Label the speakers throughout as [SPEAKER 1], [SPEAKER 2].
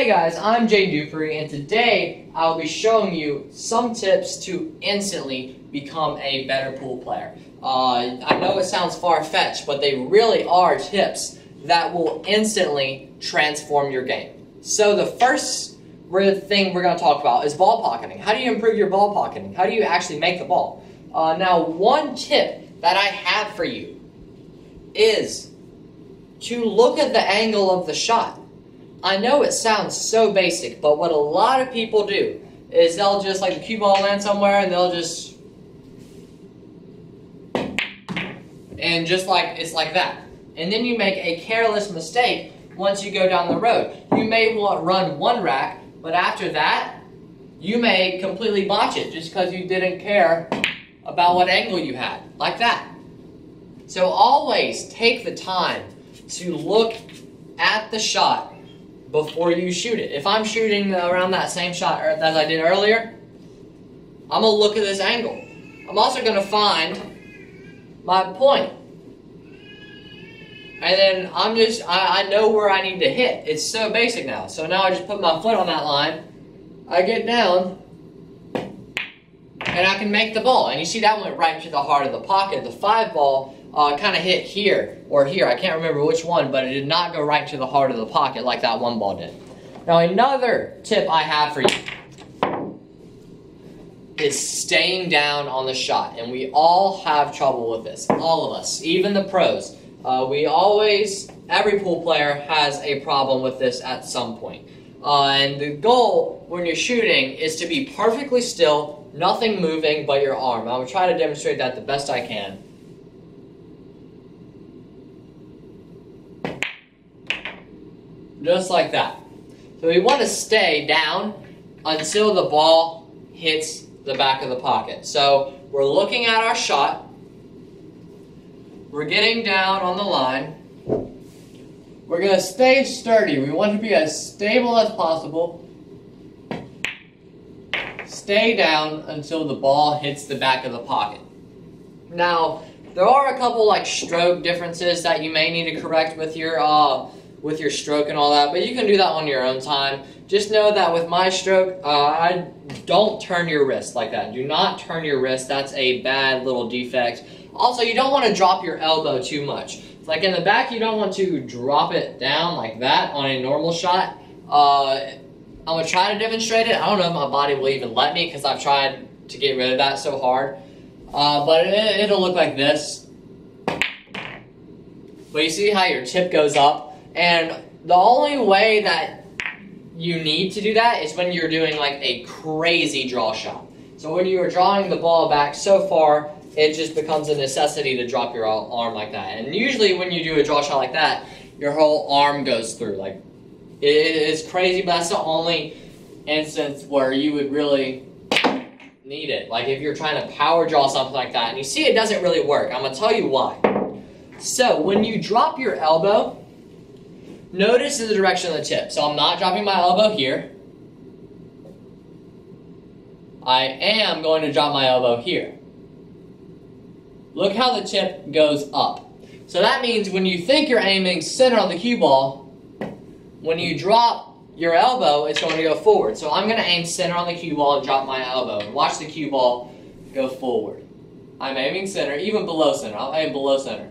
[SPEAKER 1] Hey guys, I'm Jay Dupree, and today I'll be showing you some tips to instantly become a better pool player. Uh, I know it sounds far-fetched, but they really are tips that will instantly transform your game. So the first thing we're going to talk about is ball pocketing. How do you improve your ball pocketing? How do you actually make the ball? Uh, now, one tip that I have for you is to look at the angle of the shot. I know it sounds so basic, but what a lot of people do is they'll just, like the cue ball land somewhere and they'll just, and just like, it's like that. And then you make a careless mistake once you go down the road. You may want run one rack, but after that, you may completely botch it just because you didn't care about what angle you had, like that. So always take the time to look at the shot before you shoot it. If I'm shooting around that same shot as I did earlier, I'm going to look at this angle. I'm also going to find my point. And then I'm just, I, I know where I need to hit. It's so basic now. So now I just put my foot on that line. I get down. And I can make the ball. And you see that went right to the heart of the pocket. The five ball uh, kind of hit here or here. I can't remember which one, but it did not go right to the heart of the pocket like that one ball did. Now another tip I have for you is staying down on the shot. And we all have trouble with this. All of us, even the pros. Uh, we always, every pool player has a problem with this at some point. Uh, and the goal when you're shooting is to be perfectly still, nothing moving but your arm. To try to demonstrate that the best I can. Just like that. So we want to stay down until the ball hits the back of the pocket. So we're looking at our shot. We're getting down on the line. We're going to stay sturdy. We want to be as stable as possible. Stay down until the ball hits the back of the pocket. Now, there are a couple like stroke differences that you may need to correct with your uh, with your stroke and all that, but you can do that on your own time. Just know that with my stroke, uh, I don't turn your wrist like that. Do not turn your wrist. That's a bad little defect. Also, you don't want to drop your elbow too much. Like in the back, you don't want to drop it down like that on a normal shot. Uh, I'm going to try to demonstrate it. I don't know if my body will even let me because I've tried to get rid of that so hard. Uh, but it, it'll look like this. But you see how your tip goes up? And the only way that you need to do that is when you're doing like a crazy draw shot. So when you are drawing the ball back so far, it just becomes a necessity to drop your arm like that. And usually when you do a draw shot like that, your whole arm goes through. Like, it is crazy, but that's the only instance where you would really need it. Like if you're trying to power draw something like that, and you see it doesn't really work. I'm gonna tell you why. So when you drop your elbow, Notice the direction of the tip. So I'm not dropping my elbow here. I am going to drop my elbow here. Look how the tip goes up. So that means when you think you're aiming center on the cue ball, when you drop your elbow, it's going to go forward. So I'm going to aim center on the cue ball and drop my elbow. Watch the cue ball go forward. I'm aiming center, even below center. I'll aim below center.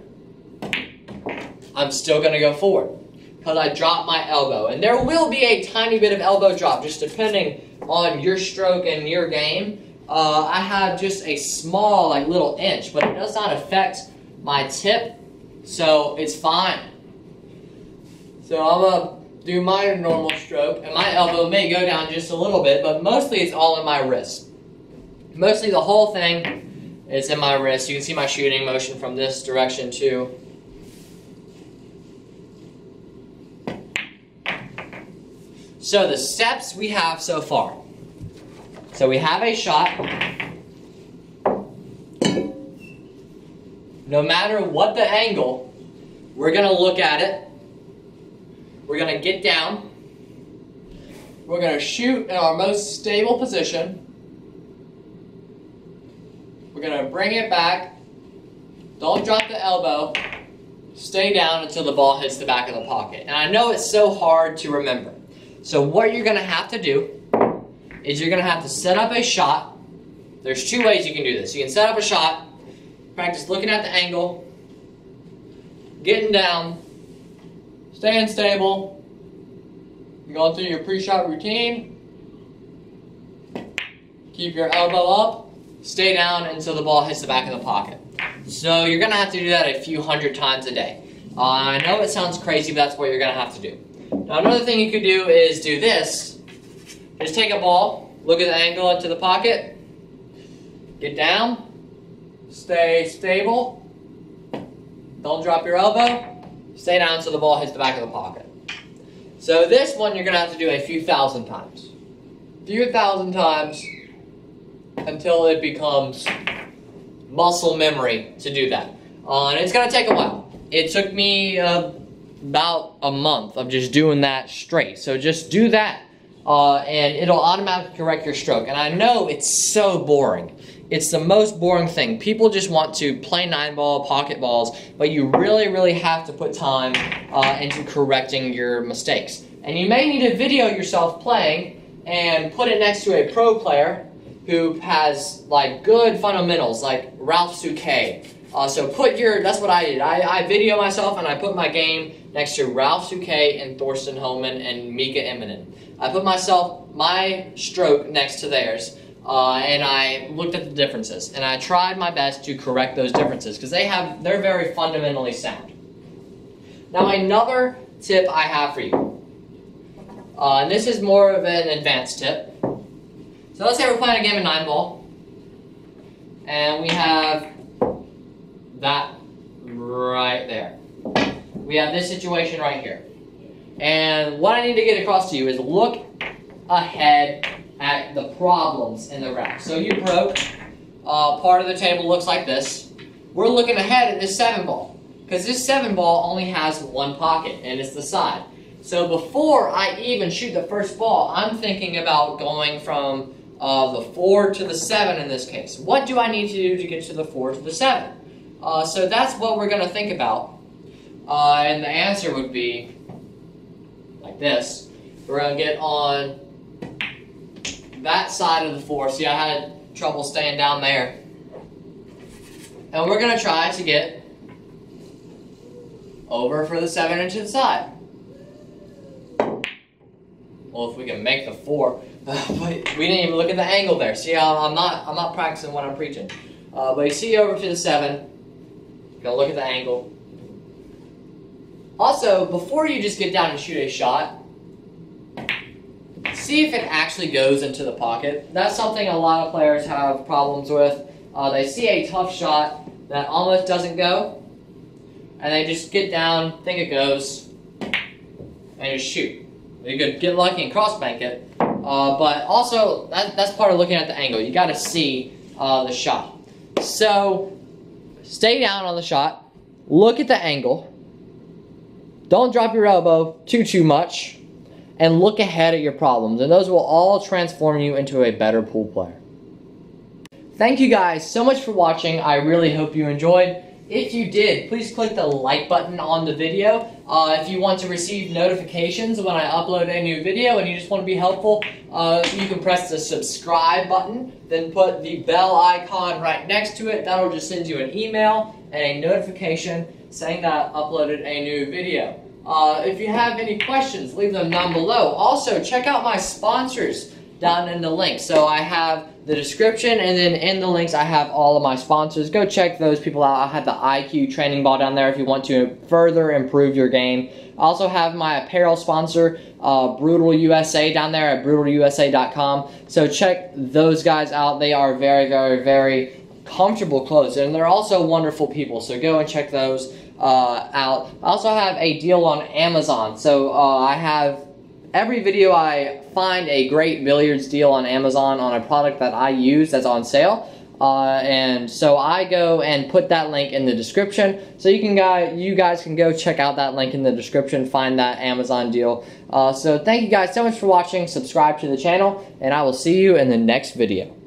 [SPEAKER 1] I'm still going to go forward because I dropped my elbow. And there will be a tiny bit of elbow drop, just depending on your stroke and your game. Uh, I have just a small, like little inch, but it does not affect my tip, so it's fine. So I'm gonna do my normal stroke, and my elbow may go down just a little bit, but mostly it's all in my wrist. Mostly the whole thing is in my wrist. You can see my shooting motion from this direction too. So the steps we have so far. So we have a shot. No matter what the angle, we're going to look at it. We're going to get down. We're going to shoot in our most stable position. We're going to bring it back. Don't drop the elbow. Stay down until the ball hits the back of the pocket. And I know it's so hard to remember. So what you're gonna have to do is you're gonna have to set up a shot. There's two ways you can do this. You can set up a shot, practice looking at the angle, getting down, staying stable, going through your pre-shot routine, keep your elbow up, stay down until the ball hits the back of the pocket. So you're gonna have to do that a few hundred times a day. Uh, I know it sounds crazy, but that's what you're gonna have to do. Now another thing you could do is do this. Just take a ball, look at the angle into the pocket, get down, stay stable, don't drop your elbow, stay down so the ball hits the back of the pocket. So this one you're gonna have to do a few thousand times. A few thousand times until it becomes muscle memory to do that. Uh, and it's gonna take a while. It took me uh, about a month of just doing that straight. So just do that, uh, and it'll automatically correct your stroke. And I know it's so boring. It's the most boring thing. People just want to play nine ball, pocket balls, but you really, really have to put time uh, into correcting your mistakes. And you may need to video yourself playing and put it next to a pro player who has like good fundamentals, like Ralf Souquet. Uh, so put your, that's what I did. I, I video myself and I put my game next to Ralf Souquet and Thorsten Hohmann and Mika Immonen. I put myself, my stroke next to theirs. Uh, and I looked at the differences, and I tried my best to correct those differences because they have they're very fundamentally sound. Now another tip I have for you, uh, and this is more of an advanced tip. So let's say we're playing a game of nine ball, and we have that right there. We have this situation right here. And what I need to get across to you is look ahead at the problems in the rack. So you broke, uh, part of the table looks like this. We're looking ahead at this seven ball, because this seven ball only has one pocket, and it's the side. So before I even shoot the first ball, I'm thinking about going from uh, the four to the seven in this case. What do I need to do to get to the four to the seven? Uh, so that's what we're going to think about. Uh, and the answer would be like this. We're going to get on that side of the four. See, I had trouble staying down there. And we're going to try to get over for the seven into the side. Well, if we can make the four, but we didn't even look at the angle there. See, I'm not, I'm not practicing what I'm preaching. Uh, but you see over to the seven, gonna look at the angle. Also, before you just get down and shoot a shot, see if it actually goes into the pocket. That's something a lot of players have problems with. Uh, they see a tough shot that almost doesn't go, and they just get down, think it goes, and just shoot. You could get lucky and cross bank it, uh, but also that, that's part of looking at the angle. You got to see uh, the shot. So stay down on the shot, look at the angle, don't drop your elbow too too much, and look ahead at your problems, and those will all transform you into a better pool player. Thank you guys so much for watching. I really hope you enjoyed. If you did, please click the like button on the video. Uh, if you want to receive notifications when I upload a new video and you just want to be helpful, uh, you can press the subscribe button, then put the bell icon right next to it. That'll just send you an email and a notification saying that I uploaded a new video. Uh, if you have any questions, leave them down below. Also, check out my sponsors down in the link. So I have the description and then in the links I have all of my sponsors. Go check those people out. I have the iCue training ball down there if you want to further improve your game. I also have my apparel sponsor, uh, Brutal USA down there at brutalusa.com. So check those guys out. They are very, very, very comfortable clothes and they're also wonderful people. So go and check those uh, out. I also have a deal on Amazon. So uh, I have every video I find a great billiards deal on Amazon on a product that I use that's on sale. Uh, and so I go and put that link in the description. So you can guys, you guys can go check out that link in the description, find that Amazon deal. Uh, so thank you guys so much for watching. Subscribe to the channel, and I will see you in the next video.